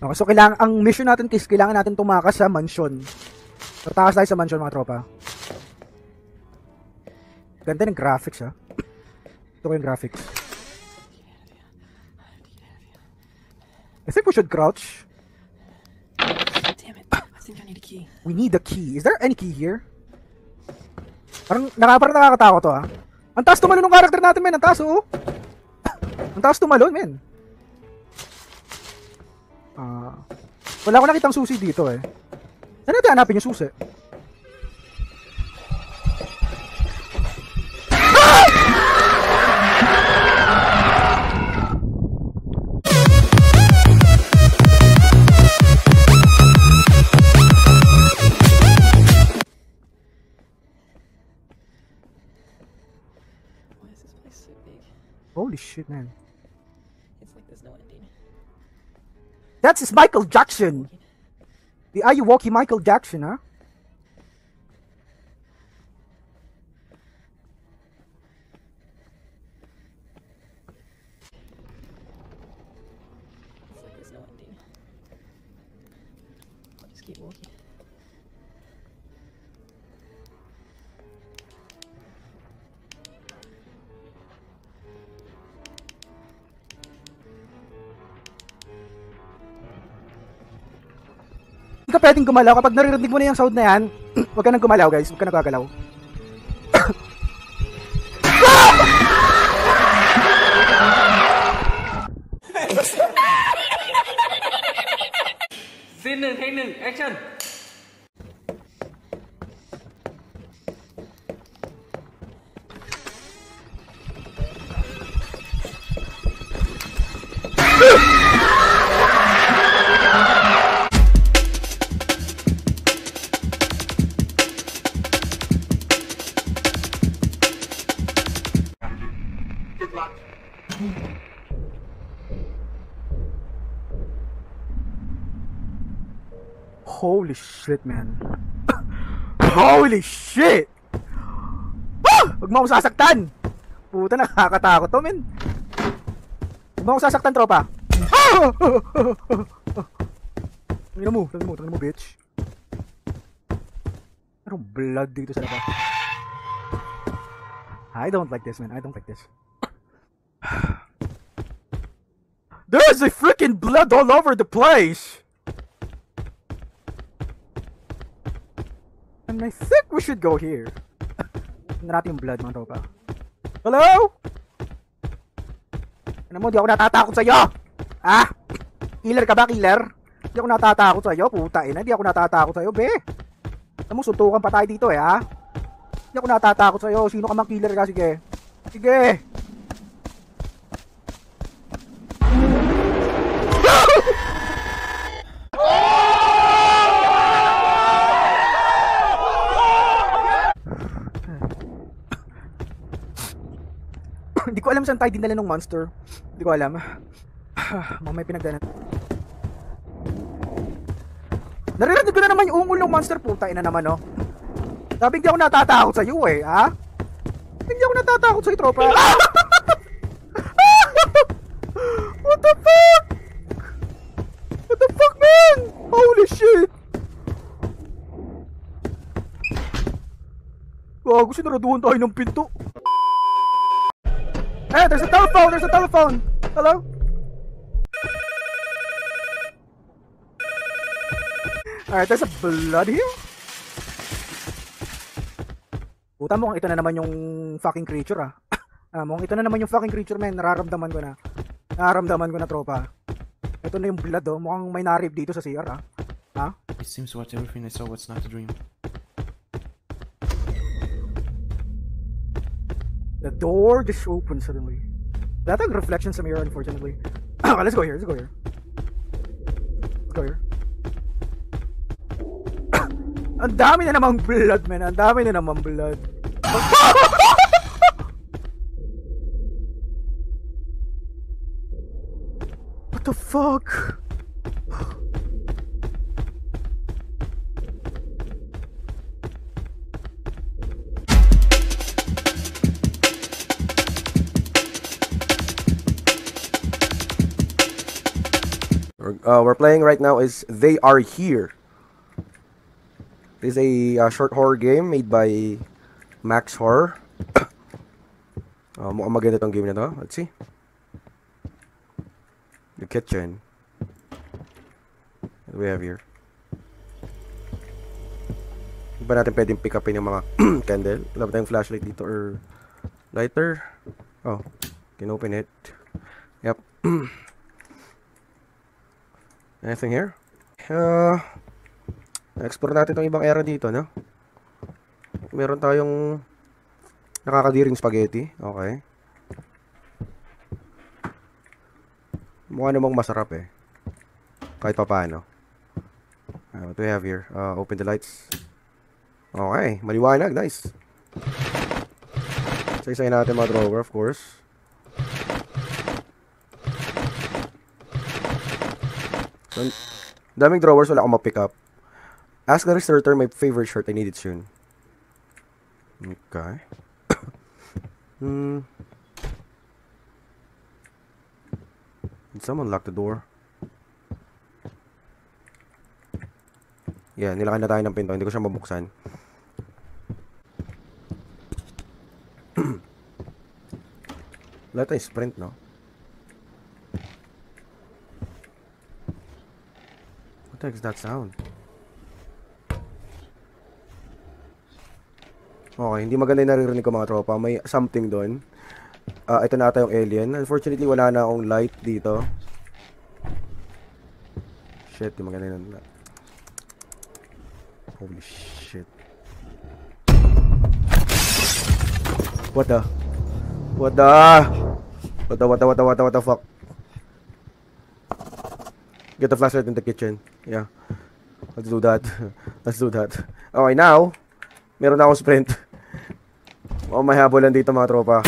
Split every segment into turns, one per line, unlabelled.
Okay, so kailangan, ang mission natin is kailangan natin tumakas sa mansion. Tatakas tayo sa mansion mga tropa. Ganda ng graphics ha. Ito ko yung graphics. I think we should crouch.
Damn it. I think I need a key.
We need a key. Is there any key here? Parang, naka, parang nakakatakot to ha. Ang taas tumalon ng character natin men. Ang taas oh. Ang taas tumalon men. Ah. wala ko nakitang susi dito eh. Saan natin hanapin yung susi? Holy shit man.
It's like there's no ending.
That's is Michael Jackson. The Ayuwoki Michael Jackson, huh? Hindi ka pwedeng gumalaw. Kapag naririnig mo na yung sound na yan, huwag ka nang gumalaw guys. Huwag ka nang gagalaw. Holy shit, man. Holy shit! Ah! Huwag mo akong sasaktan! Puta, nakakatakot to, men. Huwag mo akong sasaktan, tropa. Ah! Tangina mo, tangina mo, tangina mo, bitch. Merong blood dito sa labas. I don't like this, man. I don't like this. There's a freaking blood all over the place! And I think we should go here. Tingnan natin yung blood, mga tropa. Hello? Ano mo, di ako natatakot sa'yo! Ah? Killer ka ba, killer? Di ako natatakot sa'yo, puta ina. Di ako natatakot sa'yo, be. Ano mo, suntukan pa tayo dito eh, ha? Di ako natatakot sa'yo. Sino ka mang killer ka? Sige. Sige. Hindi ko alam saan tayo dinala ng monster. Hindi ko alam. Mamay pinagdanan. Naririnig ko na naman yung ungol ng monster. Puta ina naman, no? Sabi hindi ako natatakot sa iyo eh, ha? Hindi ako natatakot sa tropa. What the fuck? What the fuck, man? Holy shit! Gago, sinaraduhan tayo ng pinto. Hey, there's a telephone! There's a telephone! Hello? Alright, there's a blood here? Puta, mukhang ito na naman yung fucking creature ah. ah mukhang ito na naman yung fucking creature man. Nararamdaman ko na. Nararamdaman ko na tropa. Ito na yung blood oh. Mukhang may narib dito sa CR ah. Ha?
It seems what everything I saw was not a dream.
The door just opened suddenly. That like reflection sa mirror, unfortunately. okay, ah, let's go here. Let's go here. Let's go here. Ang dami na namang blood, man. Ang dami na namang blood. What the fuck?
Uh, we're playing right now is They Are Here. This is a uh, short horror game made by Max Horror. uh, mukhang maganda tong game na to. Let's see. The kitchen. What do we have here? Hindi ba natin pwedeng pick upin yung mga candle? Wala ba tayong flashlight dito or lighter? Oh, can open it. Yep. Anything here? Uh, explore natin itong ibang era dito, no? Meron tayong nakakadiring spaghetti. Okay. Mukha namang masarap eh. Kahit pa paano. Uh, what do we have here? Uh, open the lights. Okay, maliwanag. Nice. Isa-isayin natin mga drawer, of course. Daming drawers, wala akong ma-pick up. Ask the researcher my favorite shirt. I need it soon. Okay. hmm. Did someone lock the door? Yeah, nilakan na tayo ng pinto. Hindi ko siya mabuksan. Wala tayong sprint, no? Is that sound? Okay, hindi maganda yung naririnig ko mga tropa. May something doon. Ah, ito na ata yung alien. Unfortunately, wala na akong light dito. Shit, di maganda yung. Holy shit. What the? What the? What the, what the, what the, what the, what the fuck? Get the flashlight in the kitchen. Yeah. Let's do that. Let's do that. Okay, now, meron na akong sprint. Oh, may habulan dito mga tropa.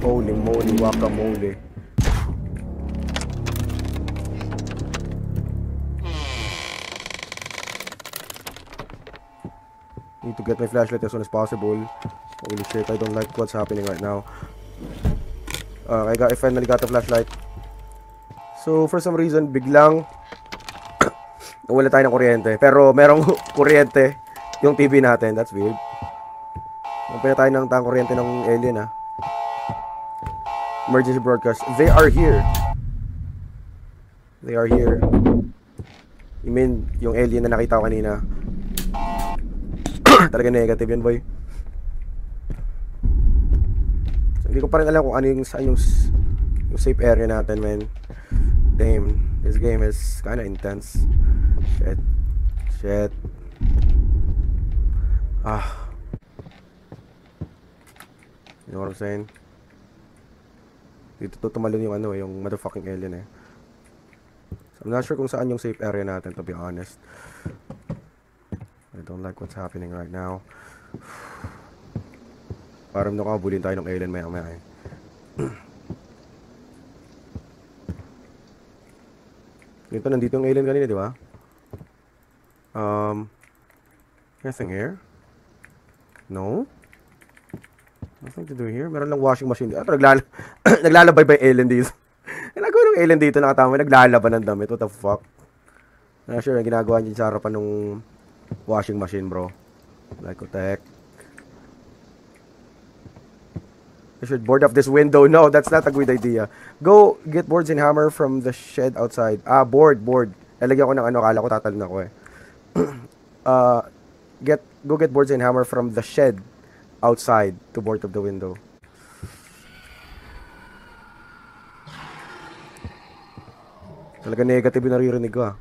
Holy moly, guacamole. Need to get my flashlight as soon as possible. Holy shit, I don't like what's happening right now. Uh, I got, I finally got the flashlight. So, for some reason, biglang wala tayo ng kuryente. Pero merong kuryente yung TV natin. That's weird. Magpila tayo ng tang kuryente ng alien, ha. Emergency broadcast. They are here. They are here. You mean, yung alien na nakita ko kanina. Talaga negative yun, boy. So, hindi ko pa rin alam kung ano yung, saan yung, yung safe area natin, man. Damn. This game is kinda intense. Shit. Shit. Ah. You know what I'm saying? Dito to tumalon yung ano eh, yung motherfucking alien eh. So, I'm not sure kung saan yung safe area natin, to be honest. I don't like what's happening right now. Parang nakabulin tayo ng alien maya maya eh. Dito, nandito yung alien kanina, di ba? Um, anything here? No? Nothing to do here. Meron lang washing machine. Ah, naglala naglalabay ba yung alien dito? Nagagawa ng alien dito nakatama. Naglalaban ng damit. What the fuck? Not sure ginagawa niya sa harapan ng washing machine, bro. Like, what the heck? I should board off this window. No, that's not a good idea. Go get boards and hammer from the shed outside. Ah, board, board. Nalagyan ko ng ano, kala ko tatalon ako eh. uh, get, go get boards and hammer from the shed outside to board of the window. Talaga negative yung naririnig ko ah.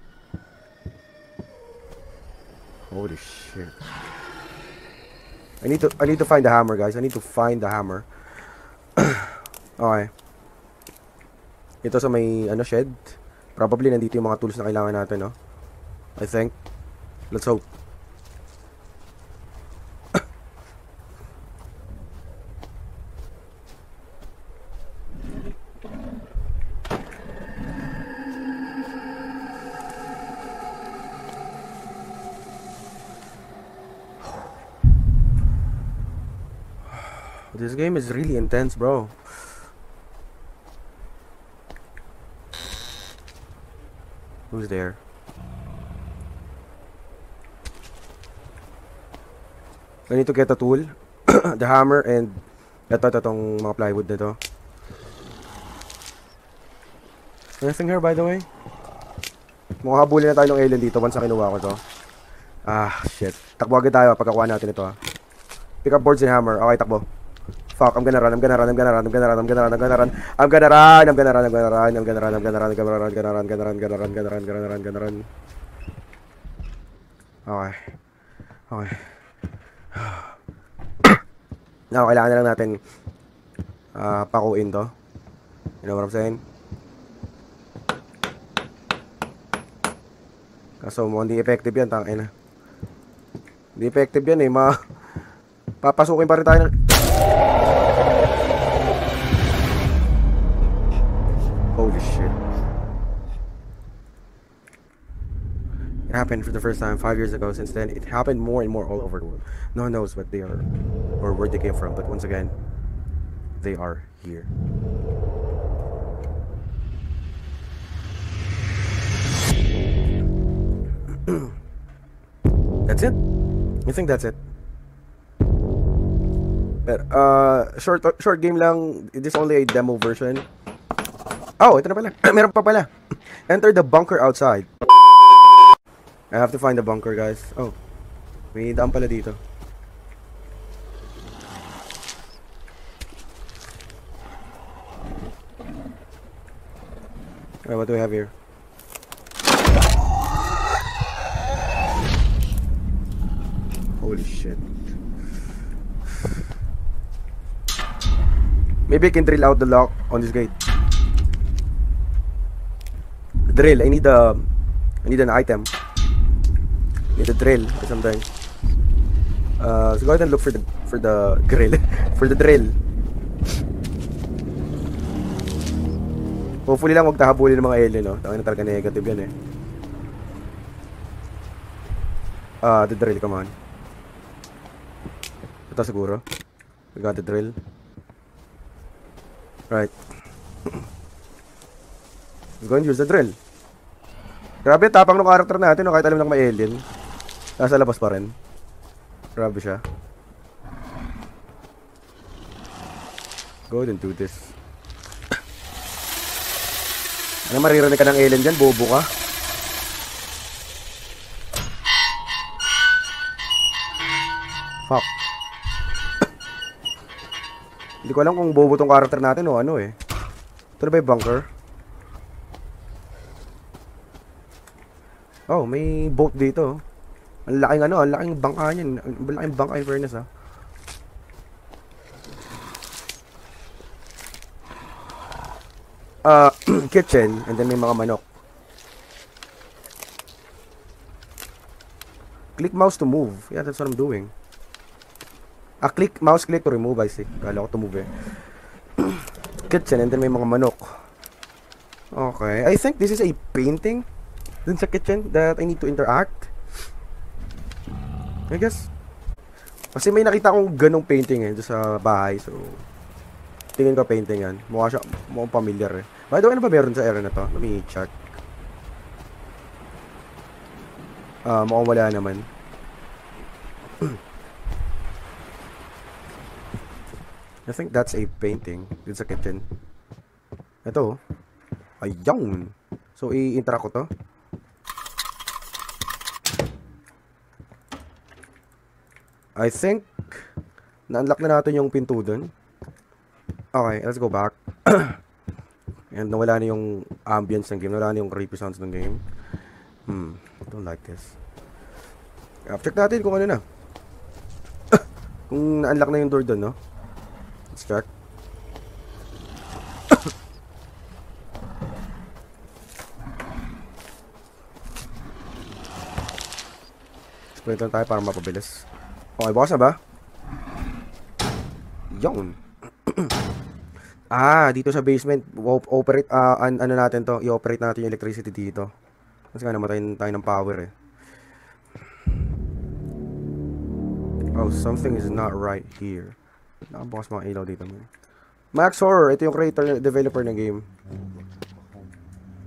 Holy shit. I need to I need to find the hammer, guys. I need to find the hammer. okay. Ito sa may ano shed. Probably nandito yung mga tools na kailangan natin, no? I think. Let's hope. This game is really intense, bro. Who's there? I need to get a tool. the hammer and ito, ito, itong mga plywood na to. Anything here, by the way? Mukhang habulin na tayo ng alien dito once na kinuha ko to. Ah, shit. Takbo agad tayo pagkakuha natin ito, ha. Pick up boards and hammer. Okay, takbo. Fuck, I'm gonna run, I'm gonna run, I'm gonna run, I'm gonna run, I'm gonna run, I'm gonna run. I'm gonna run, I'm gonna run, I'm gonna run, I'm gonna run, I'm gonna run, I'm gonna run, gonna run, gonna run, gonna run, gonna run, gonna run, gonna run. Okay. Okay. Now, kailangan na lang natin ah pakuin to. You know what I'm saying? Kaso mo, hindi effective yan, tangin na. Hindi effective yan eh, ma... Papasukin pa rin tayo ng... happened for the first time five years ago. Since then, it happened more and more all over the world. No one knows what they are or where they came from, but once again, they are here. That's it. I think that's it. But, uh, short short game lang. It is only a demo version. Oh, ito na pala. Meron pa pala. Enter the bunker outside. I have to find the bunker, guys. Oh. May daan pala dito. Alright, what do we have here? Holy shit. Maybe I can drill out the lock on this gate. Drill. I need a. I need an item. Need a drill something. Uh, so go ahead and look for the for the grill for the drill. Hopefully lang wag tahabulin ng mga alien, no? Tangina talaga negative yan eh. Ah, the drill, come on. Ito siguro. We got the drill. Right. Let's go and use the drill. Grabe, tapang ng character natin, no? Kahit alam na may alien. Nasa labas pa rin. Grabe siya. Go ahead and do this. Ano maririnig ka ng alien dyan? Bobo ka? Fuck. Hindi ko alam kung bobo tong character natin o ano eh. Ito na ba yung bunker? Oh, may boat dito. Ang laking ano, ang laking bangka niyan. Ang laking bangka in fairness ah. Uh, kitchen, and then may mga manok. Click mouse to move. Yeah, that's what I'm doing. Ah, click, mouse click to remove, I see. Kala ko to move eh. kitchen, and then may mga manok. Okay, I think this is a painting dun sa kitchen that I need to interact. I guess. Kasi may nakita akong ganong painting eh, sa bahay, so... Tingin ko painting yan. Mukha siya, mukhang familiar eh. By the way, ano ba meron sa area na to? Let me check. Ah, mukhang wala naman. I think that's a painting dun sa kitchen. Ito. oh. Ayawn. So, i-interact ko to. I think na-unlock na natin yung pinto dun. Okay, let's go back. And nawala na yung ambience ng game. Nawala na yung creepy sounds ng game. Hmm, don't like this. Uh, check natin kung ano na. kung na-unlock na yung door dun, no? Let's check. Sprint lang tayo para mapabilis. Okay, bukas na ba? Yun. ah, dito sa basement, op- operate, ah, an- ano natin to, i-operate natin yung electricity dito. Kasi nga namatayin tayo ng power eh. Oh, something is not right here. Nakabukas mga ilaw dito man. Max Horror, ito yung creator, developer ng game.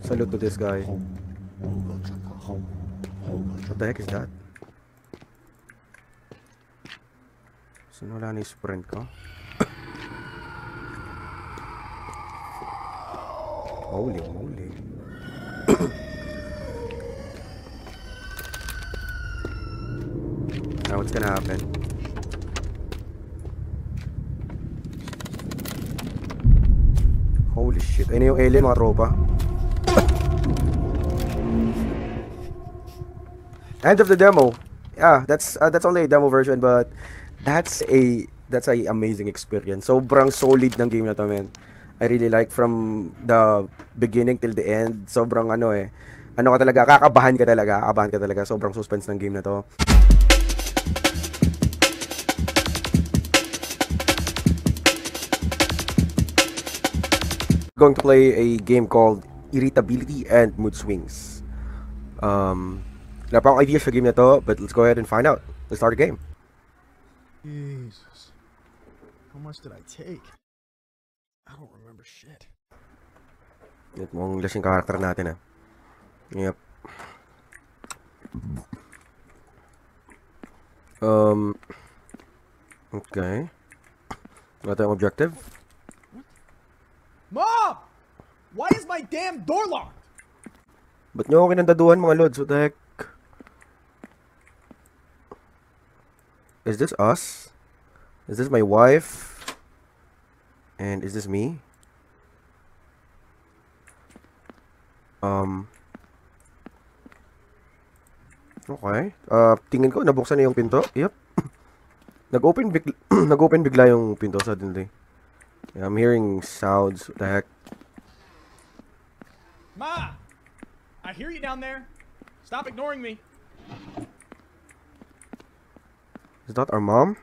Salute to this guy. What the heck is that? Saan wala na sprint ko? Holy moly. now what's gonna happen? Holy shit. Ayun yung alien mga tropa. End of the demo. Yeah, that's uh, that's only a demo version but that's a that's a amazing experience. Sobrang solid ng game na to, man. I really like from the beginning till the end. Sobrang ano eh. Ano ka talaga, kakabahan ka talaga, kakabahan ka talaga. Sobrang suspense ng game na to. Going to play a game called Irritability and Mood Swings. Um, wala pa akong idea sa game na to, but let's go ahead and find out. Let's start the game.
Jesus. How much did I take? I don't remember shit.
Ito mong lasing karakter natin ah. Yep. Um. Okay. Wala tayong objective.
Mom! Why is my damn door locked?
Ba't nyo ako kinandaduhan mga lods? What the heck? Is this us? Is this my wife? And is this me? Um. Okay. Uh, tingin ko, nabuksan na yung pinto. Yep. Nag-open bigla, nag-open bigla yung pinto suddenly. Yeah, I'm hearing sounds. What the heck?
Ma! I hear you down there. Stop ignoring me.
Is that our mom?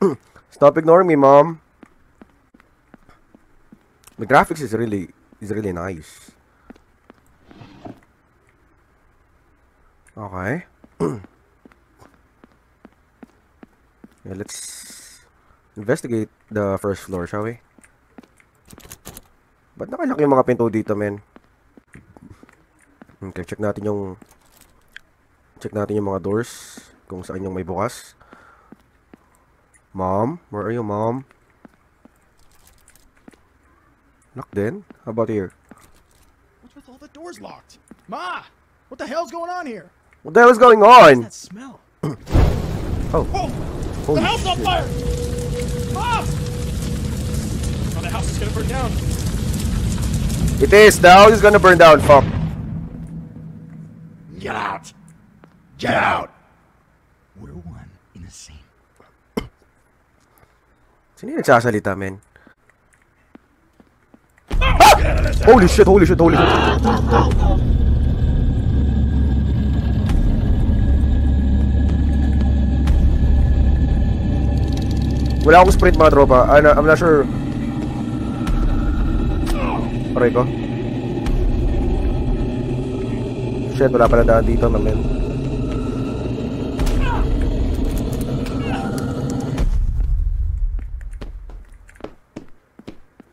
Stop ignoring me, mom. The graphics is really is really nice. Okay. yeah, let's investigate the first floor, shall we? Ba't nakalaki yung mga pinto dito, men? Okay, check natin yung check natin yung mga doors kung saan yung may bukas. Mom? Where are you, Mom? Locked in? How about here?
What's with all the doors locked? Ma! What the hell's going on here?
What the hell is going on?
That smell.
Oh,
Oh!
holy
the house on fire! Mom! Oh, the house is gonna burn down.
It is! The house is gonna burn down, fuck.
Get out! Get out!
Sino yung nagsasalita, men? Ah! Holy shit, holy shit, holy shit. Wala akong sprint mga tropa. I'm not, I'm not sure. Aray ko. Shit, wala pala daan dito, my man.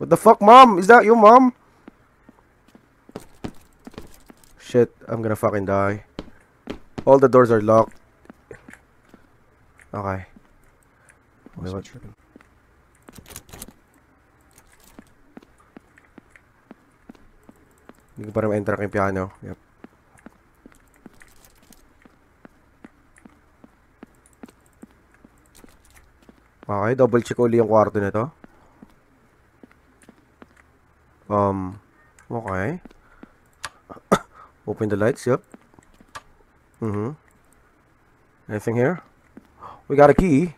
What the fuck, mom? Is that you, mom? Shit, I'm gonna fucking die. All the doors are locked. Okay. Wait, what? Hindi ko pa rin ma-enter yung piano. Yep. Okay, double check uli yung kwarto na to. Um, okay. Open the lights, yep. Mm-hmm. Anything here? We got a key.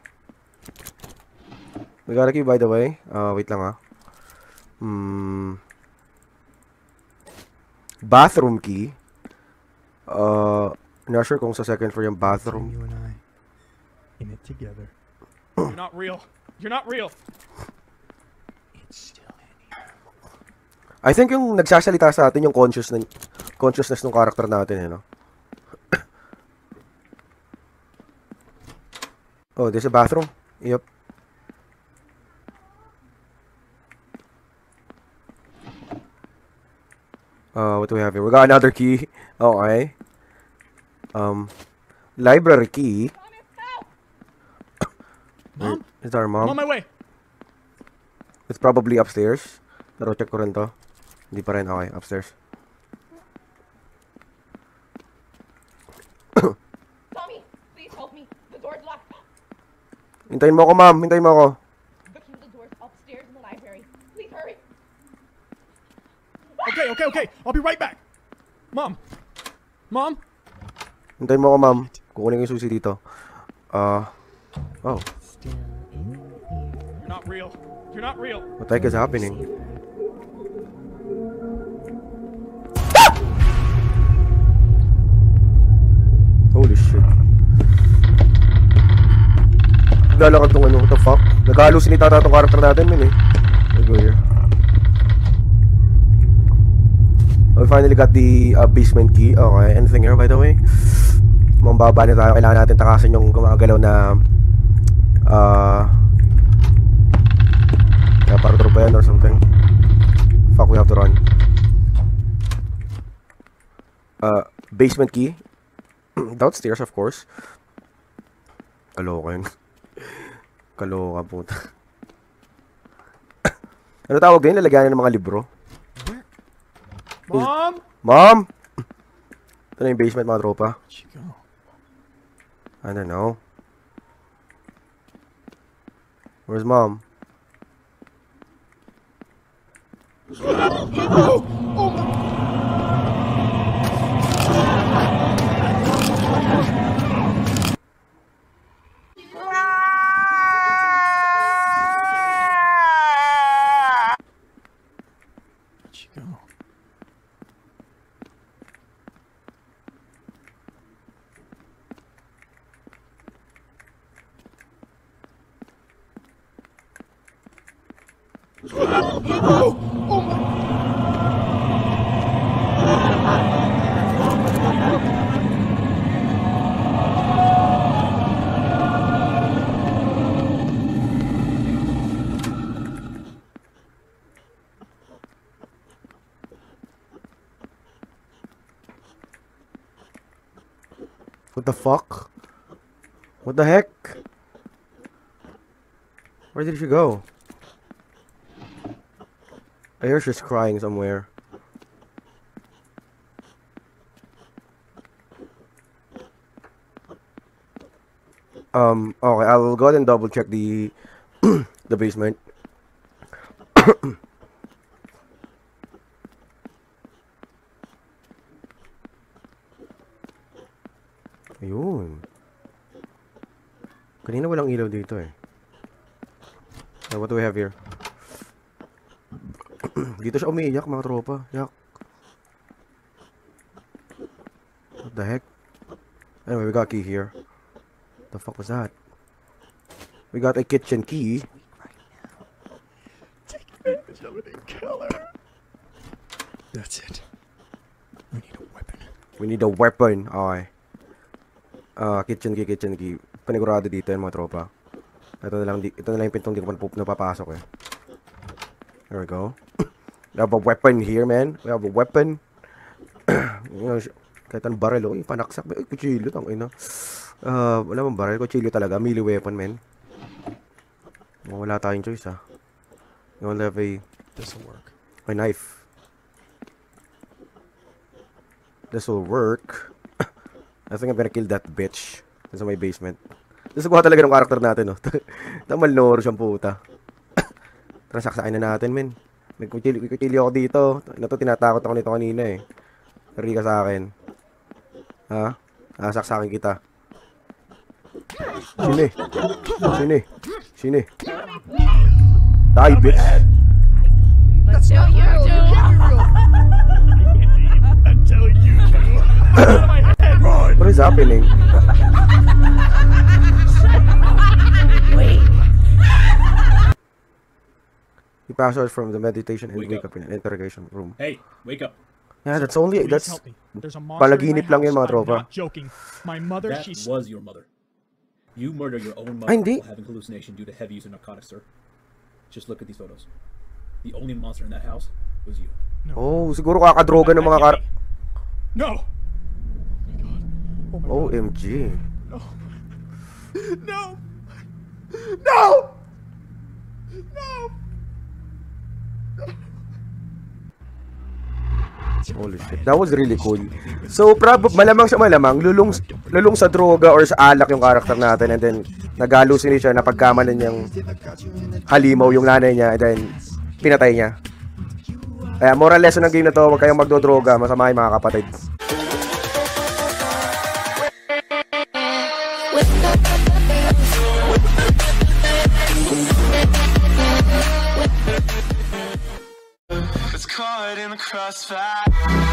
We got a key, by the way. Uh, wait lang ah. Hmm. Bathroom key. Uh, not sure kung sa second floor yung bathroom.
You and I in it together. You're not real. You're not real. It's still in here.
I think yung nagsasalita sa atin yung conscious na, consciousness ng character natin, eh, no? oh, there's a bathroom. Yep. Uh, what do we have here? We got another key. Okay. Um, library key.
Mom?
It's our
I'm
mom.
on my way.
It's probably upstairs. Pero check ko rin to. Hindi pa rin. Okay, upstairs.
Tommy, please help me. The door's locked.
Hintayin mo ako, ma'am. Hintayin mo ako.
The key to the door's upstairs in the library. Please hurry.
Okay, okay, okay. I'll be right back. Mom. Mom?
Hintayin mo ako, ma'am. Kukunin ko yung susi dito. Ah. oh.
You're not real. You're not real.
What the heck is happening? Holy shit. Lalakad tong ano, what the fuck? Nag-hallucinate ata tong character natin, min eh. Let's go here. We finally got the uh, basement key. Okay, anything here by the way? Mambaba na tayo. Kailangan natin takasan yung gumagalaw na uh, kaya para ba or something? Fuck, we have to run. Uh, basement key. Downstairs, of course. Kaloka yun. Kaloka, puta. ano tawag yun? Lalagyan ng mga libro.
Mom?
Mom! Ito na yung basement, mga tropa. I don't know. Where's mom?
Where'd
the fuck? What the heck? Where did she go? I hear she's crying somewhere. Um, okay, I'll go ahead and double check the the basement. walang ilaw dito eh. Uh, what do we have here? dito siya umiiyak mga tropa. Yak. What the heck? Anyway, we got key here. The fuck was that? We got a kitchen key.
That's it. We need a weapon.
We need a weapon. Okay. Ah, kitchen key, kitchen key. Panigurado dito yan mga tropa. Ito na lang, ito na lang yung pintong di ko napapasok eh. There we go. We have a weapon here, man. We have a weapon. kahit anong baril, oh, panaksak. Ay, kutsilyo, tang ina. Ah, wala bang baril? Kutsilyo talaga. Melee weapon, man. Oh, wala tayong choice, ah. You only have a,
This'll work.
a knife. This will work. I think I'm gonna kill that bitch. Sa my basement. Nasukuha talaga ng character natin, no? Tamal noro siyang puta. Tara, saksakin na natin, men. May kuchili, may kuchili ako dito. Na to, tinatakot ako nito kanina, eh. Hurry ka sa akin. Ha? Ah, saksakin kita. Sini. Sini. Sini. Die, bitch.
Let's.
Until you
What is happening? He passed out from the meditation and
Wake
wake
up.
up in an interrogation room.
Hey, wake up.
Yeah, that's only
Please
that's
help. There's a monster
panaginip
in my
lang yun, mga tropa.
I'm not joking. My mother,
That
she's
was your mother. You murder your own mother
Ay, hindi.
while having hallucination due to heavy use of narcotics, sir. Just look at these photos. The only monster in that house was you. No.
Oh, siguro kakadroga ng mga kar
No. Oh my god. Oh my god.
OMG.
No. No. No. No.
Holy shit. That was really cool. So, prob malamang sa malamang, lulong, lulong sa droga or sa alak yung karakter natin and then nag-hallucinate siya na pagkamalan niyang halimaw yung nanay niya and then pinatay niya. Kaya moral lesson ng game na to, huwag kayong magdodroga, masama yung mga kapatid.
crossfire